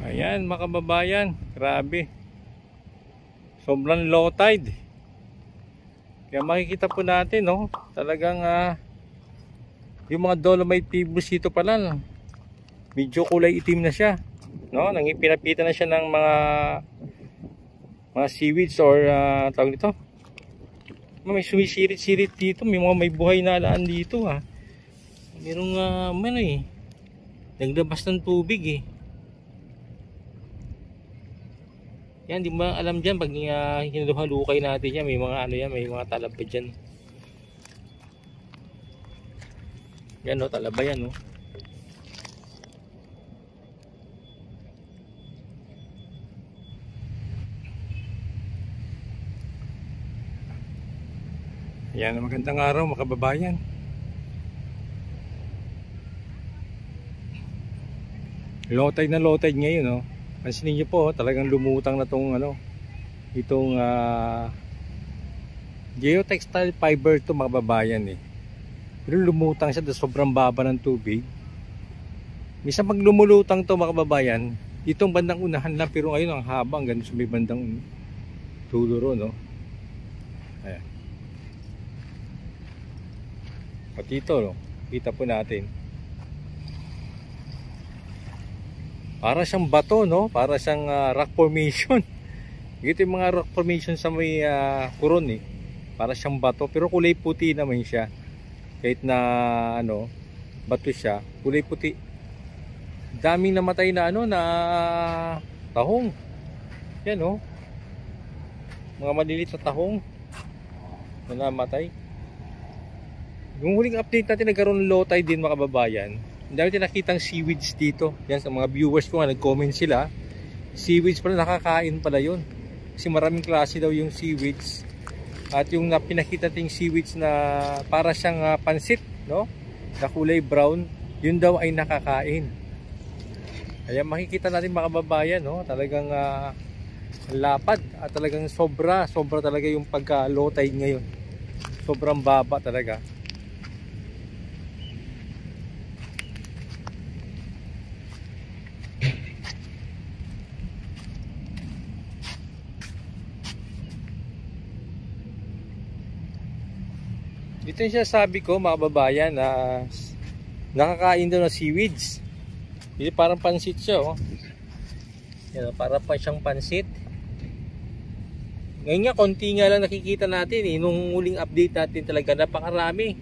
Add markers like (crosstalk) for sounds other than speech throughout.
Ayan mga kababayan, grabe. Sobrang low tide. Kaya makikita po natin, no, talagang ah, yung mga dolomite pebbles dito pala, medyo kulay itim na siya. No, nang pinapitan na siya ng mga mga seaweeds or uh, tawag nito. May sumisirit-sirit dito, may mga may buhay na alaan dito ha. Merong uh, ano eh, naglabas ng tubig eh. Yan, di ba alam dyan pag uh, hinaluhalukay natin yan, may mga ano yan, may mga talaba dyan. Yan no, talaba yan no. Yan, magandang araw mga kababayan. Low na low tide ngayon no. Pansinin niyo po, talagang lumutang na tong ano, itong uh, geotextile fiber to mga babayan eh. Pero lumutang siya dahil sobrang baba ng tubig. Misa pag lumulutang to mga babayan, itong bandang unahan lang pero ngayon ang haba hanggang sa may bandang dulo no. Ayan. Pati ito, no? kita po natin. Para siyang bato, no? Para siyang uh, rock formation. (laughs) Ito yung mga rock formation sa may uh, kuron eh. Para siyang bato, pero kulay puti naman siya. Kahit na ano, bato siya, kulay puti. Daming namatay na ano na tahong. Yan oh. Mga maliliit na tahong na namatay. Yung huling update natin nagkaroon ng low tide din mga kababayan. Ang dami din nakitang seaweeds dito. Yan sa mga viewers ko nga nag-comment sila. Seaweeds pala nakakain pala yun. Kasi maraming klase daw yung seaweeds. At yung uh, pinakita ting seaweeds na para siyang uh, pansit, no? Na kulay brown, yun daw ay nakakain. Kaya makikita natin mga kababayan, no? Talagang uh, lapad at talagang sobra, sobra talaga yung pagka low tide ngayon. Sobrang baba talaga. Ito yung sabi ko mga babayan na nakakain daw ng seaweeds. Hindi parang pansit siya oh. Yan, para pa siyang pansit. Ngayon nga, konti nga lang nakikita natin eh. Nung huling update natin talaga, napakarami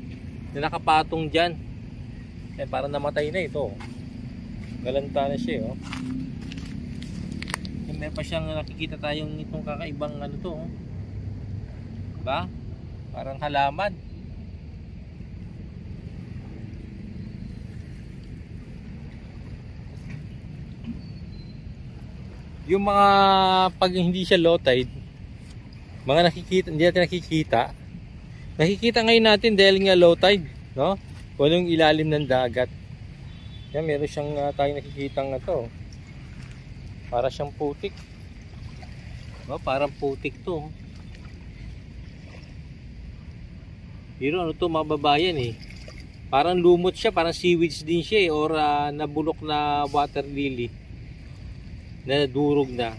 na nakapatong dyan. Eh, parang namatay na ito. Galanta na siya oh. May pa siyang nakikita tayong itong kakaibang ano to oh. Diba? Parang halaman. Yung mga pag hindi siya low tide mga nakikita hindi natin nakikita. Nakikita ngayon natin dahil nga low tide no? Kung yung ilalim ng dagat. Yan meron siyang uh, tayong nakikita nga to para siyang putik. No, parang putik to. Pero ano to mababayan eh. Parang lumot siya parang seaweeds din siya eh or uh, nabulok na water lily na durog na.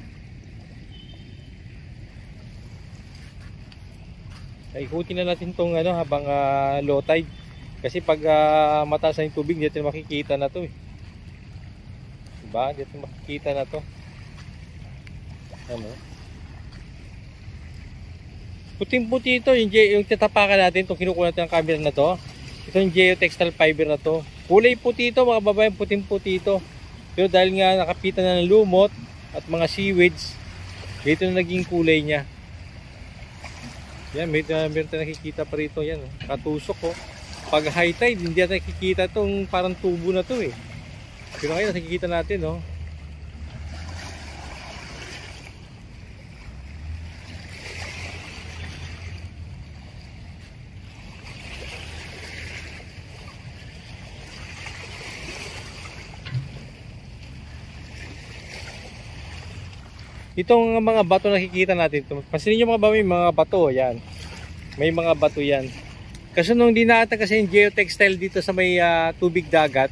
Ikutin na natin tong ano habang uh, low tide. Kasi pag uh, mataas na yung tubig dito makikita na to eh. diba? Dito makikita na to. Ano? Puting puti ito yung, yung tatapakan natin itong kinukuha natin ang camera na to. Ito yung geotextile fiber na to. Kulay puti ito mga babayan puting puti ito pero dahil nga nakapitan na ng lumot at mga seaweeds, dito na naging kulay niya. Yan, may, meron tayo nakikita pa rito. Yan, oh. katusok. Oh. Pag high tide, hindi natin nakikita itong parang tubo na to eh. Pero ngayon nakikita natin, oh. Itong mga bato nakikita natin ito. Pansinin nyo mga ba may mga bato. Yan. May mga bato yan. Kasi nung dinata kasi yung geotextile dito sa may uh, tubig dagat,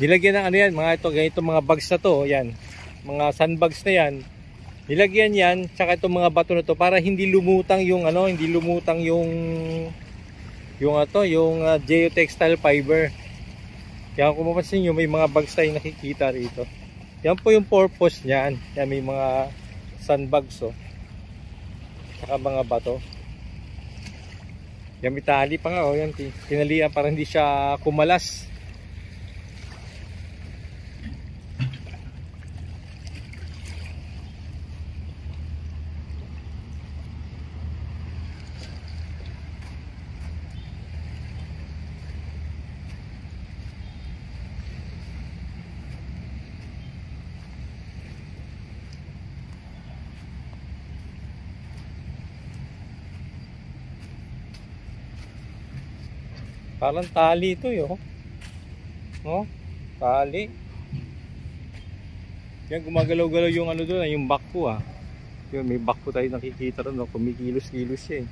Nilagyan ng ano yan, mga ito, ganito mga bags na to, yan. Mga sandbags na yan. Nilagyan yan, tsaka itong mga bato na to para hindi lumutang yung ano, hindi lumutang yung yung ato, yung uh, geotextile fiber. Kaya kung mapansin nyo, may mga bags tayo nakikita rito. Yan po yung purpose niyan. Yan may mga sandbags oh. Tsaka mga bato. Yan may tali pa nga oh. Yan, tinalian para hindi siya kumalas. Parang tali ito yo. No? Tali. Yan gumagalaw-galaw yung ano doon, yung back ko ah. Yun, may back tayo nakikita ron, no? kumikilos-kilos siya eh.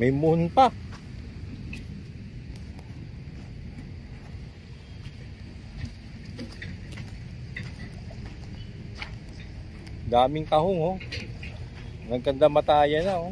May moon pa. Daming kahong oh. Nagkanda mataya na oh.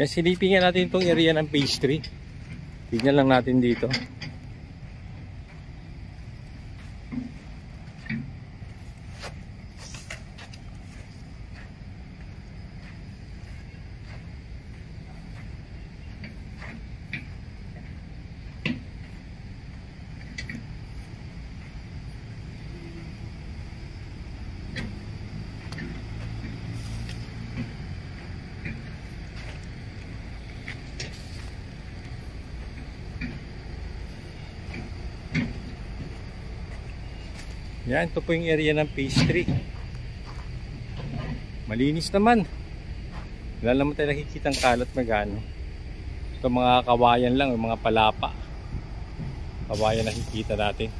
Yan, silipin nga natin itong area ng pastry. Tignan lang natin dito. Yan, ito po yung area ng pastry. Malinis naman. Wala naman tayo nakikitang kalat na gano. Ito mga kawayan lang, mga palapa. Kawayan nakikita natin.